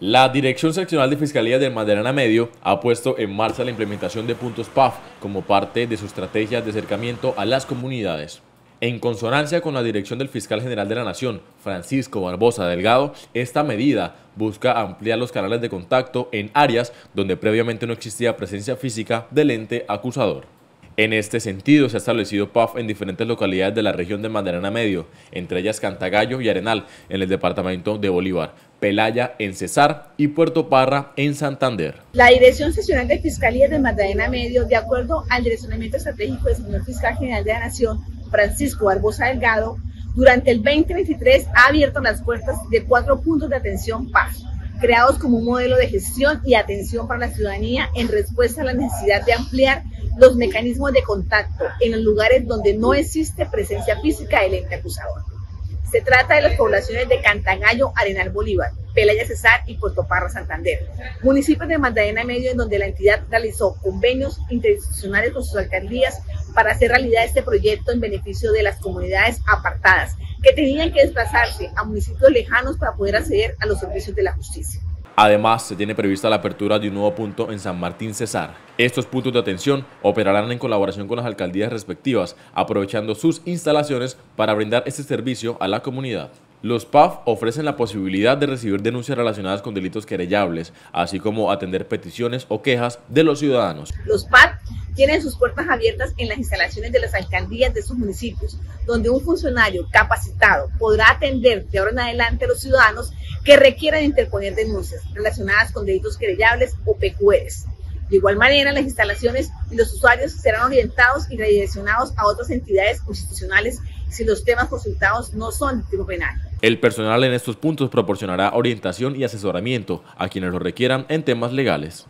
La Dirección Seccional de Fiscalía del Magdalena Medio ha puesto en marcha la implementación de puntos PAF como parte de su estrategia de acercamiento a las comunidades. En consonancia con la dirección del fiscal general de la Nación, Francisco Barbosa Delgado, esta medida busca ampliar los canales de contacto en áreas donde previamente no existía presencia física del ente acusador. En este sentido, se ha establecido PAF en diferentes localidades de la región de Magdalena Medio, entre ellas Cantagallo y Arenal, en el departamento de Bolívar, Pelaya en Cesar y Puerto Parra en Santander. La Dirección Seccional de Fiscalía de Magdalena Medio, de acuerdo al direccionamiento estratégico del señor Fiscal General de la Nación, Francisco Barbosa Delgado, durante el 2023 ha abierto las puertas de cuatro puntos de atención PAF creados como un modelo de gestión y atención para la ciudadanía en respuesta a la necesidad de ampliar los mecanismos de contacto en los lugares donde no existe presencia física del ente acusador. Se trata de las poblaciones de Cantagallo, Arenal Bolívar, Pelaya Cesar y Puerto Parra Santander, municipios de Magdalena Medio en donde la entidad realizó convenios interinstitucionales con sus alcaldías para hacer realidad este proyecto en beneficio de las comunidades apartadas que tenían que desplazarse a municipios lejanos para poder acceder a los servicios de la justicia. Además, se tiene prevista la apertura de un nuevo punto en San Martín Cesar. Estos puntos de atención operarán en colaboración con las alcaldías respectivas, aprovechando sus instalaciones para brindar este servicio a la comunidad. Los PAF ofrecen la posibilidad de recibir denuncias relacionadas con delitos querellables, así como atender peticiones o quejas de los ciudadanos. Los PAF tienen sus puertas abiertas en las instalaciones de las alcaldías de sus municipios, donde un funcionario capacitado podrá atender de ahora en adelante a los ciudadanos que requieran interponer denuncias relacionadas con delitos querellables o PQRs. De igual manera, las instalaciones y los usuarios serán orientados y redireccionados a otras entidades institucionales si los temas consultados no son de tipo penal. El personal en estos puntos proporcionará orientación y asesoramiento a quienes lo requieran en temas legales.